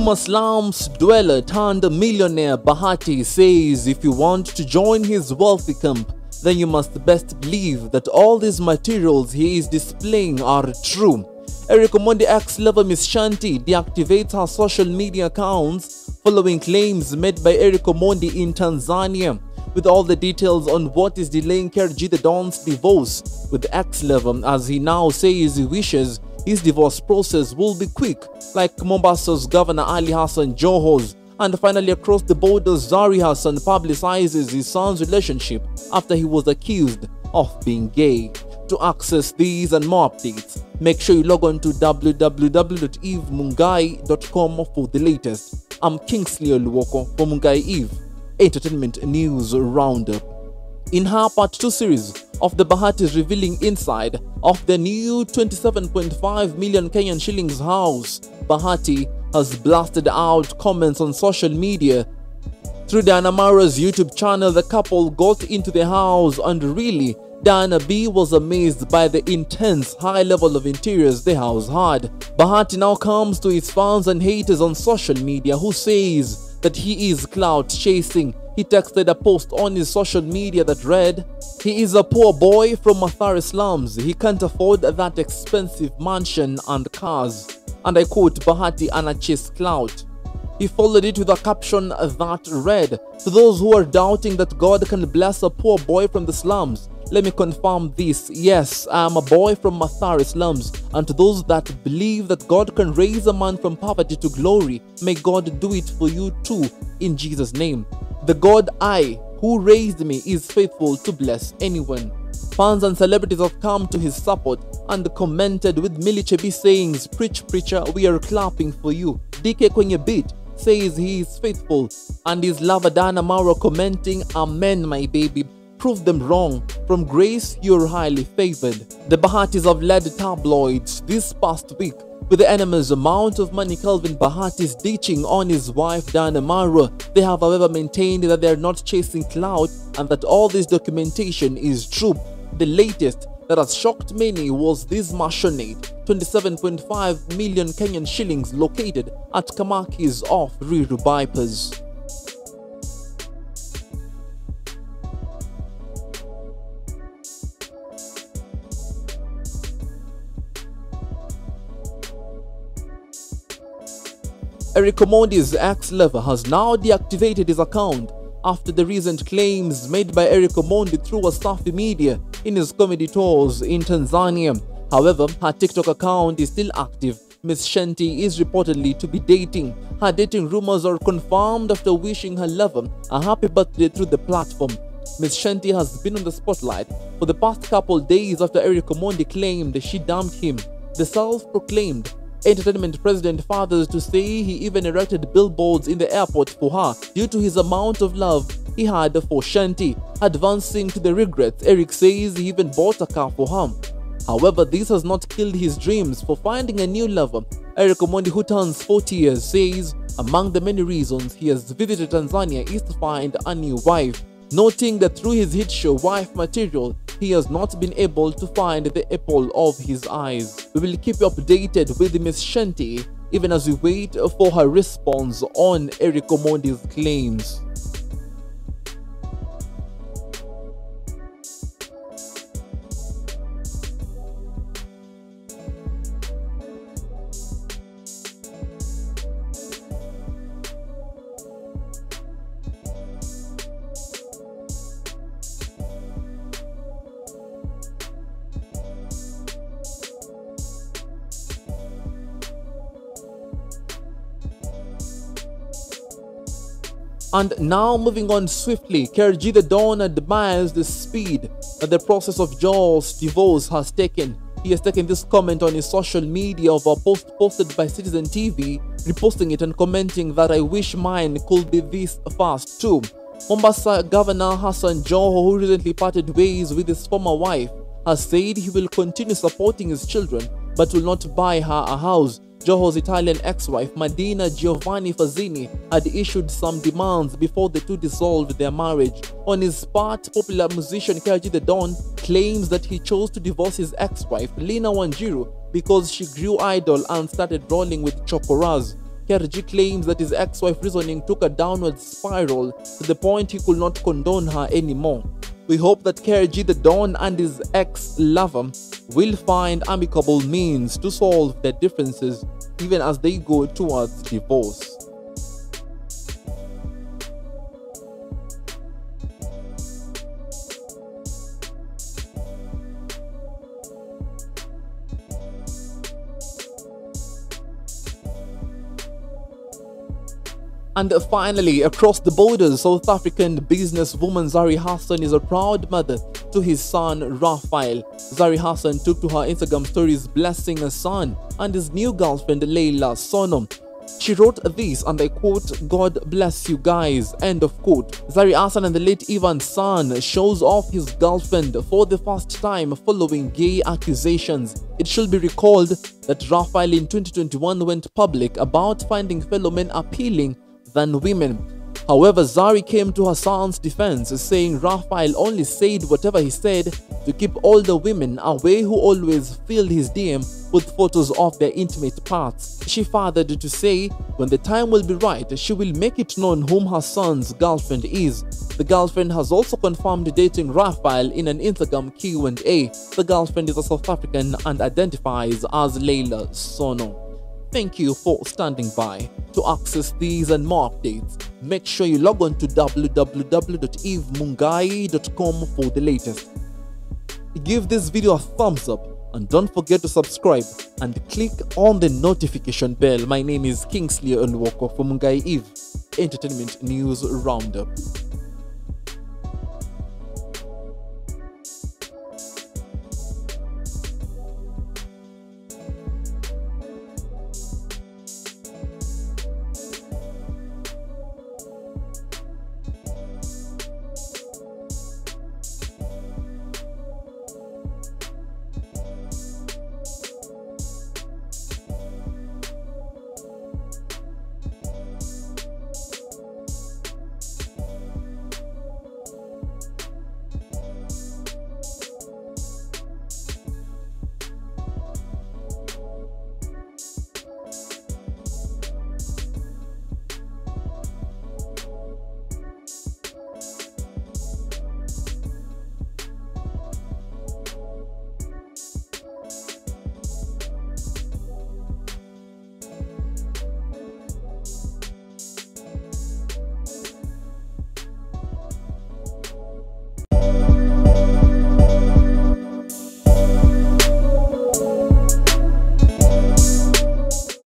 Former slums dweller turned millionaire Bahati says if you want to join his wealthy camp, then you must best believe that all these materials he is displaying are true. Eric Omondi ex-lover Miss Chanty deactivates her social media accounts following claims made by Eric Omondi in Tanzania. With all the details on what is delaying KRG the Don's divorce with ex-lover as he now says he wishes his divorce process will be quick like Mombasa's Governor Ali Hassan Joho's and finally across the border Zari Hassan publicizes his son's relationship after he was accused of being gay. To access these and more updates, make sure you log on to www.evemungai.com for the latest. I'm Kingsley Oluwoko for Mungai Eve Entertainment News Roundup. In her part 2 series of the Bahatis revealing inside of the new 27.5 million Kenyan shillings house, Bahati has blasted out comments on social media. Through Diana Marua's YouTube channel, the couple got into the house and really Diana B was amazed by the intense high level of interiors the house had. Bahati now comes to his fans and haters on social media who says that he is clout chasing. He texted a post on his social media that read, He is a poor boy from Mathare slums. He can't afford that expensive mansion and cars. And I quote, Bahati Anachis clout. He followed it with a caption that read, To those who are doubting that God can bless a poor boy from the slums, let me confirm this. Yes, I am a boy from Mathare slums, and to those that believe that God can raise a man from poverty to glory, may God do it for you too, in Jesus' name. The God I, who raised me, is faithful to bless anyone. Fans and celebrities have come to his support and commented with Milly Chebby sayings, Preach, preacher, we are clapping for you. DK Kwenye Beat says he is faithful, and his lover Diana Marua commenting, Amen, my baby prove them wrong. From grace, you're highly favored. The Bahatis have led tabloids this past week with the enormous amount of money Calvin Bahati is ditching on his wife Diana Marua. They have however maintained that they are not chasing clout and that all this documentation is true. The latest that has shocked many was this machonade 27.5 million Kenyan shillings located at Kamakis off Ruiru bypass. Eric Omondi's ex-lover has now deactivated his account after the recent claims made by Eric Omondi through Wasafi Media in his comedy tours in Tanzania. However, her TikTok account is still active. Miss Chanty is reportedly to be dating. Her dating rumors are confirmed after wishing her lover a happy birthday through the platform. Miss Chanty has been on the spotlight for the past couple days after Eric Omondi claimed she dumped him. The self-proclaimed Entertainment president fathers to say he even erected billboards in the airport for her due to his amount of love he had for Chanty. Advancing to the regrets, Eric says he even bought a car for her. However, this has not killed his dreams for finding a new lover. Eric Omondi, who turns 40 years, says among the many reasons he has visited Tanzania is to find a new wife noting that through his hit show uh, Wife Material, he has not been able to find the apple of his eyes. We will keep you updated with Miss Chanty even as we wait for her response on Eric Omondi's claims. And now moving on swiftly, KRG the Don admires the speed that the process of Joho's divorce has taken. He has taken this comment on his social media of a post posted by Citizen TV, reposting it and commenting that I wish mine could be this fast too. Mombasa Governor Hassan Joho, who recently parted ways with his former wife, has said he will continue supporting his children but will not buy her a house Joho's Italian ex-wife Madina Giovanni Fazzini had issued some demands before the two dissolved their marriage. On his part, popular musician KRG The Don claims that he chose to divorce his ex-wife Lina Wanjiru because she grew idle and started rolling with chokoras. KRG claims that his ex-wife reasoning took a downward spiral to the point he could not condone her anymore. We hope that KRG the Don and his ex-lover will find amicable means to solve their differences even as they go towards divorce. And finally, across the borders, South African businesswoman Zari Hassan is a proud mother to his son Raphael. Zari Hassan took to her Instagram stories blessing her son and his new girlfriend Leila Sono. She wrote this and I quote, God bless you guys, end of quote. Zari Hassan and the late Ivan's son shows off his girlfriend for the first time following gay accusations. It should be recalled that Raphael in 2021 went public about finding fellow men appealing than women. However, Zari came to her son's defense, saying Raphael only said whatever he said to keep all the women away who always filled his DM with photos of their intimate parts. She fathered to say, when the time will be right, she will make it known whom her son's girlfriend is. The girlfriend has also confirmed dating Raphael in an Instagram Q&A. The girlfriend is a South African and identifies as Leila Sono. Thank you for standing by. To access these and more updates, make sure you log on to www.evemungai.com for the latest. Give this video a thumbs up and don't forget to subscribe and click on the notification bell. My name is Kingsley Olwoko from Mungai Eve Entertainment News Roundup.